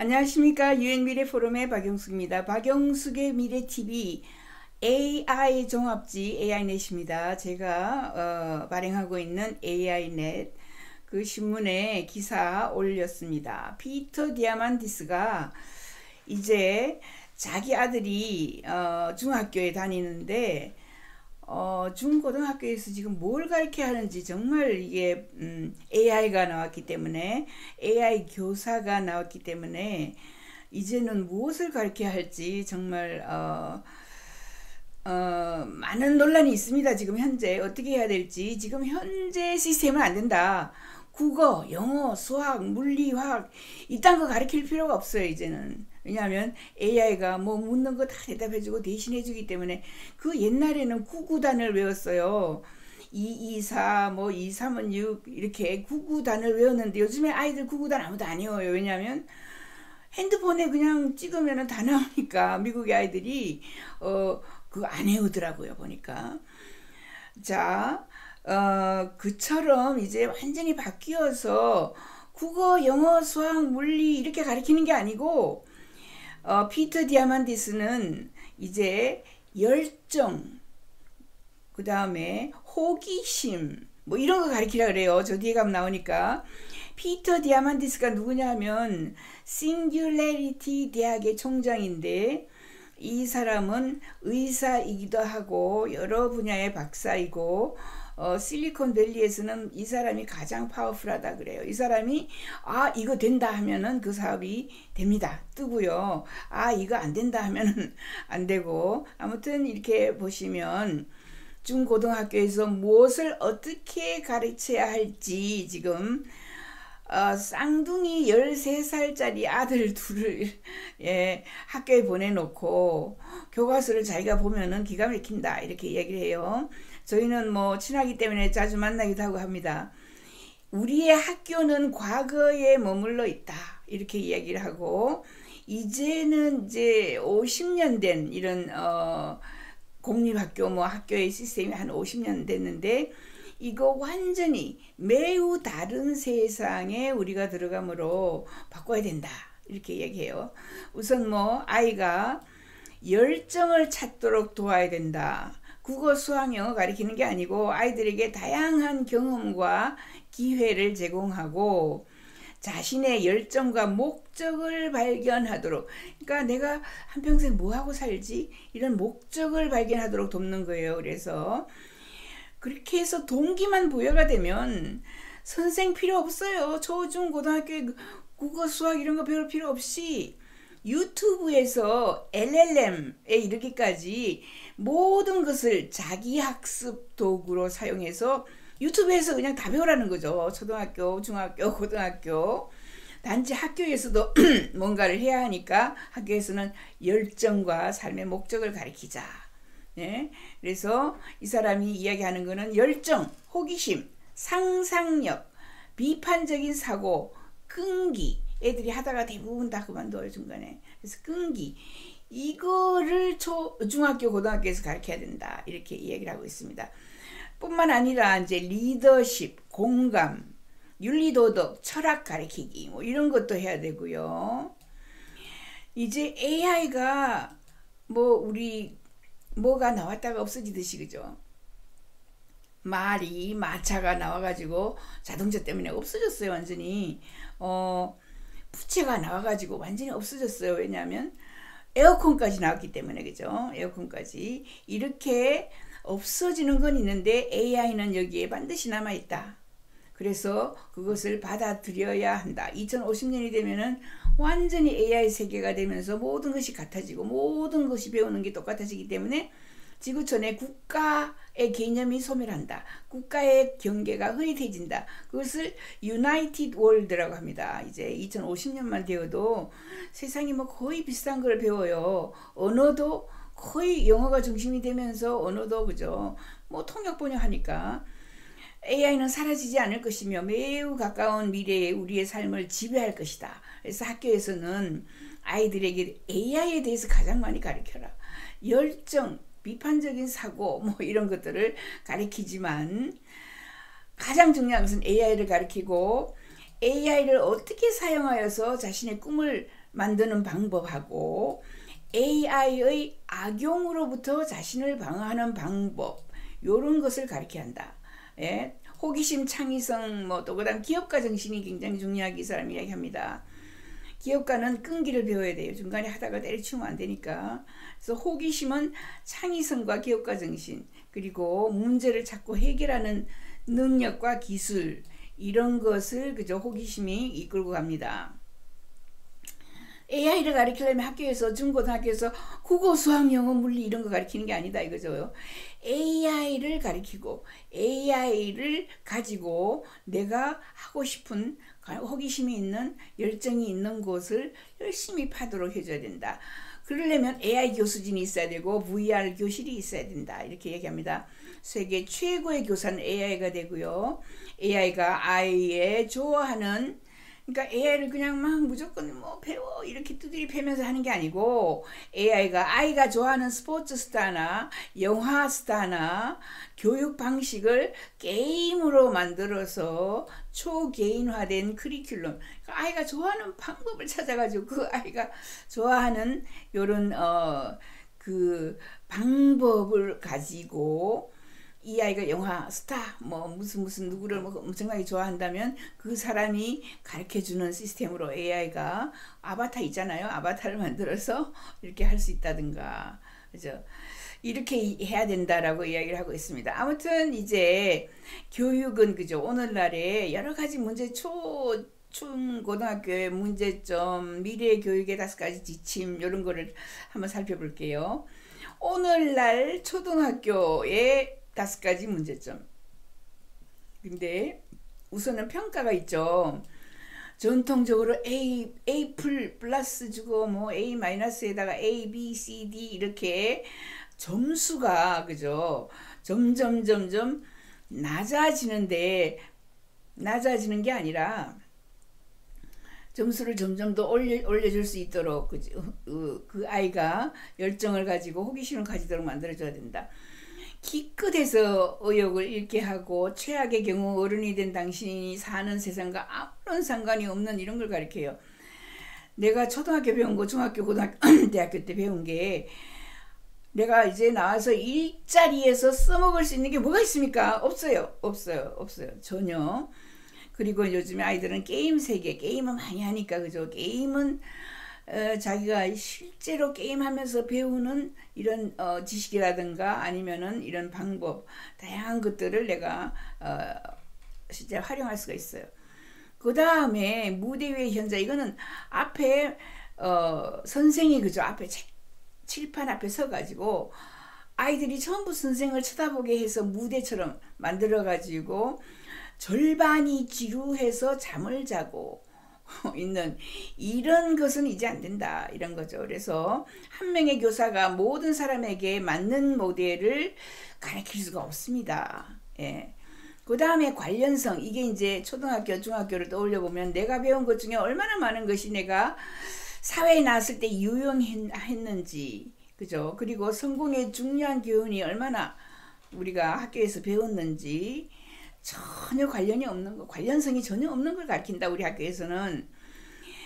안녕하십니까 유행미래 포럼의 박영숙입니다. 박영숙의 미래TV AI 종합지 AI넷입니다. 제가 어, 발행하고 있는 AI넷 그 신문에 기사 올렸습니다. 피터 디아만디스가 이제 자기 아들이 어, 중학교에 다니는데 어, 중고등학교에서 지금 뭘 가르쳐 하는지 정말 이게 음, AI가 나왔기 때문에 AI 교사가 나왔기 때문에 이제는 무엇을 가르쳐 할지 정말 어, 어, 많은 논란이 있습니다. 지금 현재 어떻게 해야 될지 지금 현재 시스템은 안 된다. 국어, 영어, 수학, 물리, 화학 이딴 거 가르칠 필요가 없어요. 이제는 왜냐하면 AI가 뭐 묻는 거 다 대답해주고 대신해주기 때문에 그 옛날에는 구구단을 외웠어요. 2, 2, 4, 뭐 2, 3은 6 이렇게 구구단을 외웠는데 요즘에 아이들 구구단 아무도 안 외워요. 왜냐하면 핸드폰에 그냥 찍으면 다 나오니까 미국의 아이들이 어 그거 안 외우더라고요 보니까 자 어, 그처럼 이제 완전히 바뀌어서 국어, 영어, 수학, 물리 이렇게 가르치는 게 아니고 어, 피터 디아만디스는 이제 열정, 그 다음에 호기심, 뭐 이런 거 가르치라 그래요. 저 뒤에 가면 나오니까. 피터 디아만디스가 누구냐면 Singularity 대학의 총장인데 이 사람은 의사이기도 하고 여러 분야의 박사이고 어, 실리콘밸리에서는 이 사람이 가장 파워풀하다 그래요. 이 사람이 아 이거 된다 하면은 그 사업이 됩니다. 뜨고요. 아 이거 안 된다 하면은 안 되고 아무튼 이렇게 보시면 중고등학교에서 무엇을 어떻게 가르쳐야 할지 지금 어, 쌍둥이 13살짜리 아들 둘을 예, 학교에 보내놓고 교과서를 자기가 보면은 기가 막힌다 이렇게 얘기를 해요. 저희는 뭐 친하기 때문에 자주 만나기도 하고 합니다. 우리의 학교는 과거에 머물러 있다. 이렇게 이야기를 하고 이제는 이제 50년 된 이런 어 공립학교 뭐 학교의 시스템이 한 50년 됐는데 이거 완전히 매우 다른 세상에 우리가 들어가므로 바꿔야 된다. 이렇게 얘기해요. 우선 뭐 아이가 열정을 찾도록 도와야 된다. 국어, 수학, 영어 가리키는 게 아니고 아이들에게 다양한 경험과 기회를 제공하고 자신의 열정과 목적을 발견하도록 그러니까 내가 한평생 뭐 하고 살지 이런 목적을 발견하도록 돕는 거예요. 그래서 그렇게 해서 동기만 부여가 되면 선생 필요 없어요. 초중 고등학교에 국어 수학 이런 거 배울 필요 없이 유튜브에서 LLM에 이르기까지 모든 것을 자기 학습 도구로 사용해서 유튜브에서 그냥 다 배우라는 거죠. 초등학교, 중학교, 고등학교. 단지 학교에서도 뭔가를 해야 하니까 학교에서는 열정과 삶의 목적을 가리키자. 네. 그래서 이 사람이 이야기하는 거는 열정, 호기심, 상상력, 비판적인 사고, 끈기. 애들이 하다가 대부분 다 그만둬요, 중간에. 그래서 끈기. 이거를 초, 중학교, 고등학교에서 가르쳐야 된다. 이렇게 이야기를 하고 있습니다. 뿐만 아니라 이제 리더십, 공감, 윤리도덕, 철학 가르치기, 뭐 이런 것도 해야 되고요. 이제 AI가 뭐 우리 뭐가 나왔다가 없어지듯이 그죠? 말이 마차가 나와가지고 자동차 때문에 없어졌어요 완전히 어 부채가 나와가지고 완전히 없어졌어요 왜냐하면 에어컨까지 나왔기 때문에 그죠? 에어컨까지 이렇게 없어지는 건 있는데 AI는 여기에 반드시 남아 있다. 그래서 그것을 받아들여야 한다. 2050년이 되면은 완전히 AI 세계가 되면서 모든 것이 같아지고 모든 것이 배우는 게 똑같아지기 때문에 지구촌의 국가의 개념이 소멸한다. 국가의 경계가 흐릿해진다. 그것을 유나이티드 월드라고 합니다. 이제 2050년만 되어도 세상이 뭐 거의 비슷한 걸 배워요. 언어도 거의 영어가 중심이 되면서 언어도 그죠. 뭐 통역 번역하니까 AI는 사라지지 않을 것이며 매우 가까운 미래에 우리의 삶을 지배할 것이다. 그래서 학교에서는 아이들에게 AI에 대해서 가장 많이 가르쳐라. 열정, 비판적인 사고 뭐 이런 것들을 가리키지만 가장 중요한 것은 AI를 가리키고 AI를 어떻게 사용하여서 자신의 꿈을 만드는 방법하고 AI의 악용으로부터 자신을 방어하는 방법 요런 것을 가르쳐 한다. 예? 호기심, 창의성, 뭐 또 그다음 기업가 정신이 굉장히 중요하게 이 사람 이야기합니다. 기업가는 끈기를 배워야 돼요. 중간에 하다가 때려치우면 안 되니까. 그래서 호기심은 창의성과 기업가 정신 그리고 문제를 찾고 해결하는 능력과 기술 이런 것을 그저 호기심이 이끌고 갑니다. AI를 가르치려면 학교에서 중고등학교에서 국어, 수학, 영어, 물리 이런 거 가르치는 게 아니다 이거죠. AI를 가르치고 AI를 가지고 내가 하고 싶은 호기심이 있는 열정이 있는 곳을 열심히 파도록 해줘야 된다. 그러려면 AI 교수진이 있어야 되고 VR 교실이 있어야 된다. 이렇게 얘기합니다. 세계 최고의 교사는 AI가 되고요. AI가 아이의 좋아하는 그러니까 AI를 그냥 막 무조건 뭐 배워 이렇게 두드리 패면서 하는 게 아니고 AI가 아이가 좋아하는 스포츠 스타나 영화 스타나 교육 방식을 게임으로 만들어서 초개인화된 크리큘럼 그러니까 아이가 좋아하는 방법을 찾아가지고 그 아이가 좋아하는 요런 어 그 방법을 가지고 이 아이가 영화 스타 뭐 무슨 무슨 누구를 뭐 엄청나게 좋아한다면 그 사람이 가르쳐 주는 시스템으로 AI가 아바타 있잖아요. 아바타를 만들어서 이렇게 할 수 있다든가. 그죠? 이렇게 해야 된다라고 이야기를 하고 있습니다. 아무튼 이제 교육은 그죠? 오늘날에 여러 가지 문제 초 중고등학교의 문제점, 미래 교육의 다섯 가지 지침 이런 거를 한번 살펴볼게요. 오늘날 초등학교의 다섯 가지 문제점. 근데 우선은 평가가 있죠. 전통적으로 A, A 플러스 주고 뭐 A 마이너스에다가 A, B, C, D 이렇게 점수가 그죠? 점점 점점 낮아지는데 낮아지는 게 아니라 점수를 점점 더 올려, 올려줄 수 있도록 그, 그, 그 아이가 열정을 가지고 호기심을 가지도록 만들어줘야 된다. 기껏해서 의욕을 잃게 하고 최악의 경우 어른이 된 당신이 사는 세상과 아무런 상관이 없는 이런 걸 가르쳐요. 내가 초등학교 배운 거 중학교 고등학교 대학교 때 배운 게 내가 이제 나와서 일자리에서 써먹을 수 있는 게 뭐가 있습니까? 없어요. 없어요. 없어요. 전혀. 그리고 요즘에 아이들은 게임 세계, 게임을 많이 하니까, 그죠? 게임은 어, 자기가 실제로 게임하면서 배우는 이런 어, 지식이라든가 아니면은 이런 방법 다양한 것들을 내가 어, 실제 활용할 수가 있어요. 그 다음에 무대 위의 현자 이거는 앞에 어, 선생이 그죠 앞에 책, 칠판 앞에 서가지고 아이들이 전부 선생을 쳐다보게 해서 무대처럼 만들어 가지고 절반이 지루해서 잠을 자고 있는 이런 것은 이제 안 된다 이런 거죠. 그래서 한 명의 교사가 모든 사람에게 맞는 모델을 가르칠 수가 없습니다. 예. 그 다음에 관련성 이게 이제 초등학교 중학교를 떠올려 보면 내가 배운 것 중에 얼마나 많은 것이 내가 사회에 나왔을 때 유용했는지 그죠 그리고 성공의 중요한 교훈이 얼마나 우리가 학교에서 배웠는지 전혀 관련이 없는 거, 관련성이 전혀 없는 걸 가르친다, 우리 학교에서는.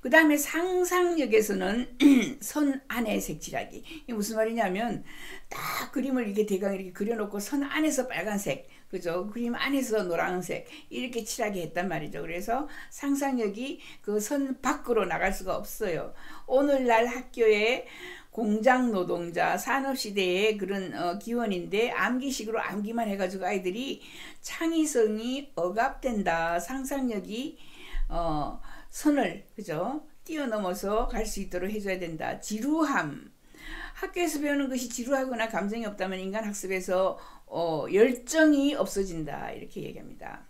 그 다음에 상상력에서는 선 안에 색칠하기. 이게 무슨 말이냐면, 딱 그림을 이렇게 대강 이렇게 그려놓고 선 안에서 빨간색, 그죠? 그림 안에서 노란색, 이렇게 칠하게 했단 말이죠. 그래서 상상력이 그 선 밖으로 나갈 수가 없어요. 오늘날 학교에 공장 노동자 산업 시대의 그런 어, 기원인데 암기식으로 암기만 해가지고 아이들이 창의성이 억압된다 상상력이 어, 선을 그죠? 뛰어넘어서 갈 수 있도록 해줘야 된다. 지루함. 학교에서 배우는 것이 지루하거나 감정이 없다면 인간 학습에서 어, 열정이 없어진다. 이렇게 얘기합니다.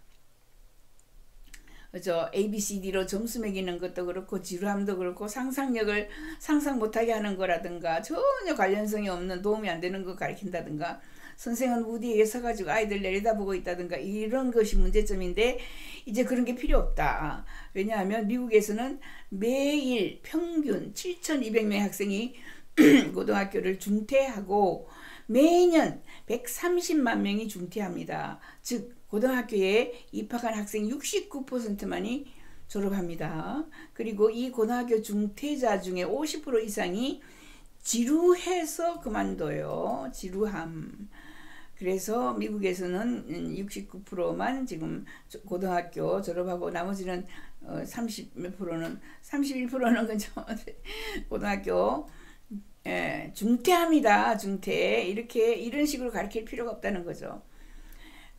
그죠? ABCD로 점수 매기는 것도 그렇고 지루함도 그렇고 상상력을 상상 못하게 하는 거라든가 전혀 관련성이 없는 도움이 안 되는 거 가르친다든가 선생은 무디에 서가지고 아이들 내려다보고 있다든가 이런 것이 문제점인데 이제 그런 게 필요 없다. 왜냐하면 미국에서는 매일 평균 7,200명의 학생이 고등학교를 중퇴하고 매년 130만 명이 중퇴합니다. 즉 고등학교에 입학한 학생 69%만이 졸업합니다. 그리고 이 고등학교 중퇴자 중에 50% 이상이 지루해서 그만둬요. 지루함. 그래서 미국에서는 69%만 지금 고등학교 졸업하고 나머지는 30몇 어, 프로는 31%는 그죠 고등학교 예, 중퇴합니다. 중퇴 이렇게 이런 식으로 가르칠 필요가 없다는 거죠.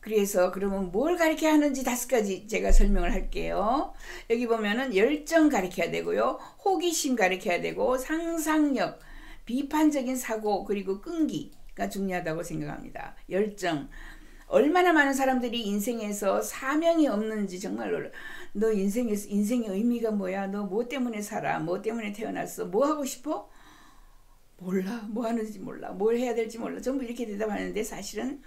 그래서 그러면 뭘 가르쳐야 하는지 다섯 가지 제가 설명을 할게요. 여기 보면은 열정 가르쳐야 되고요. 호기심 가르쳐야 되고 상상력, 비판적인 사고 그리고 끈기가 중요하다고 생각합니다. 열정. 얼마나 많은 사람들이 인생에서 사명이 없는지 정말로 너 인생에서 인생의 의미가 뭐야? 너 뭐 때문에 살아? 뭐 때문에 태어났어? 뭐 하고 싶어? 몰라. 뭐 하는지 몰라. 뭘 해야 될지 몰라. 전부 이렇게 대답하는데 사실은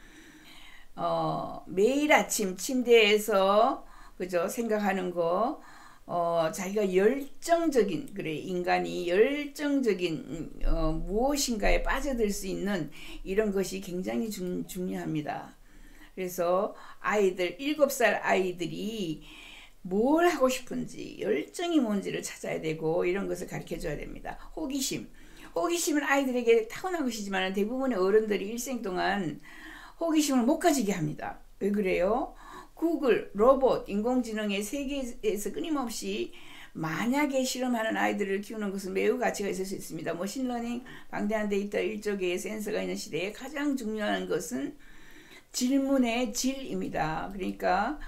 어, 매일 아침 침대에서 그죠 생각하는 거 어, 자기가 열정적인 그래 인간이 열정적인 어, 무엇인가에 빠져들 수 있는 이런 것이 굉장히 중, 중요합니다. 그래서 아이들 일곱 살 아이들이 뭘 하고 싶은지 열정이 뭔지를 찾아야 되고 이런 것을 가르쳐 줘야 됩니다. 호기심. 호기심은 아이들에게 타고난 것이지만 대부분의 어른들이 일생 동안 호기심을 못 가지게 합니다. 왜 그래요? 구글, 로봇, 인공지능의 세계에서 끊임없이 만약에 실험하는 아이들을 키우는 것은 매우 가치가 있을 수 있습니다. machine learning, 방대한 데이터, 일조개의 센서가 있는 시대에 가장 중요한 것은 질문의 질입니다. 그러니까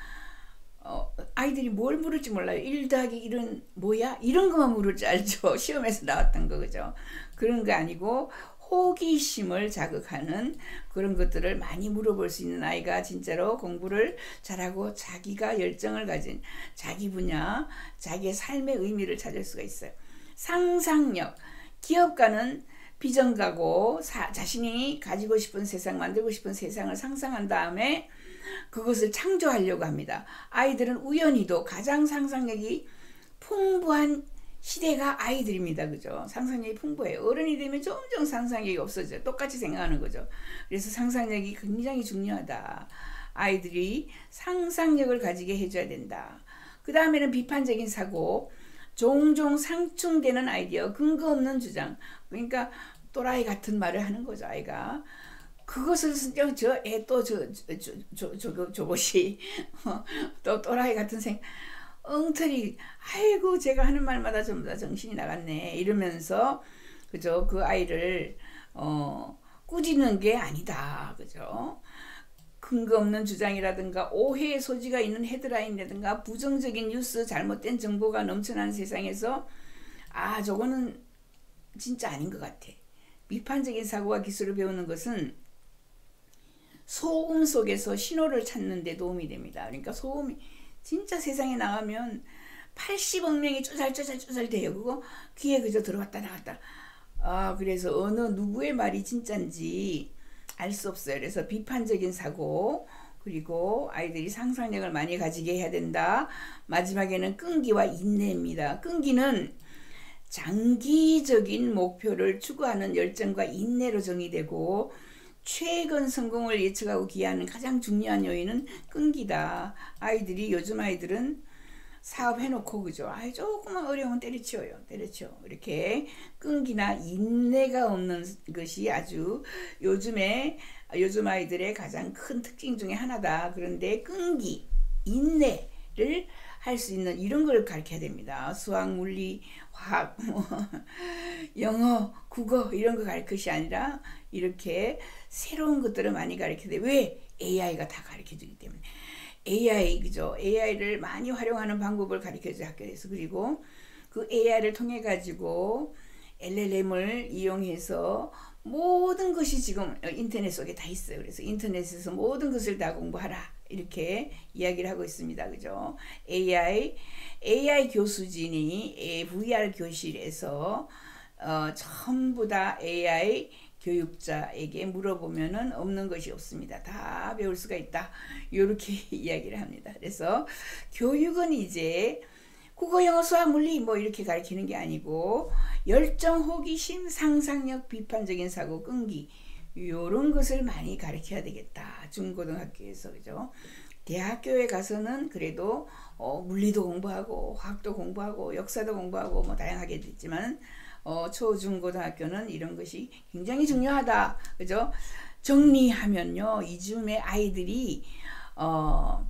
어, 아이들이 뭘 물을지 몰라요. 1 더하기 1은 뭐야? 이런 것만 물을 줄 알죠. 시험에서 나왔던 거, 그죠? 그런 거 아니고, 호기심을 자극하는 그런 것들을 많이 물어볼 수 있는 아이가 진짜로 공부를 잘하고 자기가 열정을 가진 자기 분야, 자기의 삶의 의미를 찾을 수가 있어요. 상상력. 기업가는 비전가고 사, 자신이 가지고 싶은 세상, 만들고 싶은 세상을 상상한 다음에 그것을 창조하려고 합니다. 아이들은 우연히도 가장 상상력이 풍부한 시대가 아이들입니다. 그죠? 상상력이 풍부해요. 어른이 되면 점점 상상력이 없어져요. 똑같이 생각하는 거죠. 그래서 상상력이 굉장히 중요하다. 아이들이 상상력을 가지게 해줘야 된다. 그 다음에는 비판적인 사고, 종종 상충되는 아이디어, 근거 없는 주장. 그러니까 또라이 같은 말을 하는 거죠, 아이가. 그것을 저애또저저저 저, 저것이 또 또라이 같은 생 엉터리 아이고 제가 하는 말마다 전부 다 정신이 나갔네. 이러면서 그죠? 그 아이를 어 꾸짖는 게 아니다. 그죠? 근거 없는 주장이라든가 오해의 소지가 있는 헤드라인이라든가 부정적인 뉴스 잘못된 정보가 넘쳐나는 세상에서 아 저거는 진짜 아닌 것 같아. 비판적인 사고와 기술을 배우는 것은 소음 속에서 신호를 찾는 데 도움이 됩니다. 그러니까 소음이 진짜 세상에 나가면 80억 명이 쪼잘쪼잘쪼잘 돼요. 그거 귀에 그저 들어갔다 나갔다. 아, 그래서 어느 누구의 말이 진짠지 알 수 없어요. 그래서 비판적인 사고, 그리고 아이들이 상상력을 많이 가지게 해야 된다. 마지막에는 끈기와 인내입니다. 끈기는 장기적인 목표를 추구하는 열정과 인내로 정의되고 최근 성공을 예측하고 기하는 가장 중요한 요인은 끈기다. 아이들이 요즘 아이들은 사업 해놓고 그죠? 아이 조금만 어려우면 때려치워요. 때려치워. 이렇게 끈기나 인내가 없는 것이 아주 요즘에 요즘 아이들의 가장 큰 특징 중에 하나다. 그런데 끈기, 인내를 할 수 있는 이런 걸 가르쳐야 됩니다. 수학, 물리, 화학, 뭐 영어, 국어 이런 거 가르칠 것이 아니라 이렇게 새로운 것들을 많이 가르치는데 왜 AI가 다 가르쳐 주기 때문에 AI 그죠? AI를 많이 활용하는 방법을 가르쳐 줘 학교에서 그리고 그 AI를 통해 가지고 LLM을 이용해서 모든 것이 지금 인터넷 속에 다 있어요. 그래서 인터넷에서 모든 것을 다 공부하라. 이렇게 이야기를 하고 있습니다. 그죠? AI, AI 교수진이 VR 교실에서 어, 전부 다 AI 교육자에게 물어보면은 없는 것이 없습니다. 다 배울 수가 있다. 이렇게 이야기를 합니다. 그래서 교육은 이제 국어, 영어, 수학, 물리 뭐 이렇게 가르치는 게 아니고 열정, 호기심, 상상력, 비판적인 사고, 끈기 이런 것을 많이 가르쳐야 되겠다. 중고등학교에서 그죠? 대학교에 가서는 그래도 어, 물리도 공부하고 화학도 공부하고 역사도 공부하고 뭐 다양하게 됐지만 어, 초, 중, 고등학교는 이런 것이 굉장히 중요하다. 그죠? 정리하면요. 이즘의 아이들이 어,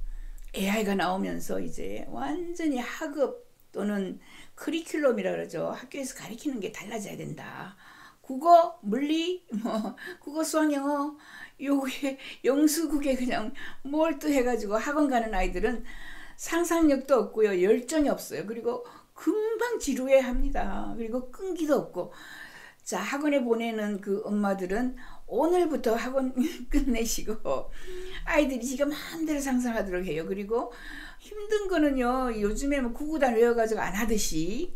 AI가 나오면서 이제 완전히 학업 또는 커리큘럼이라 그러죠. 학교에서 가르치는 게 달라져야 된다. 국어, 물리, 뭐 국어, 수학, 영어 요게 영수국에 그냥 몰두해가지고 학원 가는 아이들은 상상력도 없고요. 열정이 없어요. 그리고 금방 지루해 합니다. 그리고 끈기도 없고. 자, 학원에 보내는 그 엄마들은 오늘부터 학원 끝내시고 아이들이 지금 마음대로 상상하도록 해요. 그리고 힘든 거는요. 요즘에 뭐 구구단 외워가지고 안 하듯이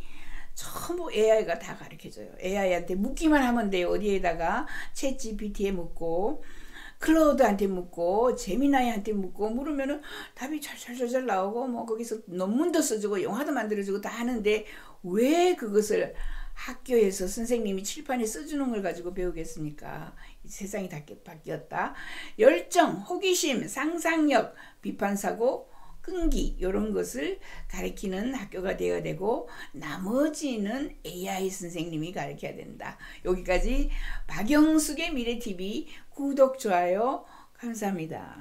전부 AI가 다 가르쳐줘요. AI한테 묻기만 하면 돼요. 어디에다가 챗 GPT에 묻고 클로드한테 묻고 제미나이한테 묻고 물으면은 답이 잘잘잘잘 나오고 뭐 거기서 논문도 써주고 영화도 만들어주고 다 하는데 왜 그것을 학교에서 선생님이 칠판에 써주는 걸 가지고 배우겠습니까? 세상이 다 바뀌었다. 열정, 호기심, 상상력, 비판사고, 끈기 이런 것을 가르치는 학교가 되어야 되고 나머지는 AI 선생님이 가르쳐야 된다. 여기까지 박영숙의 미래TV 구독, 좋아요 감사합니다.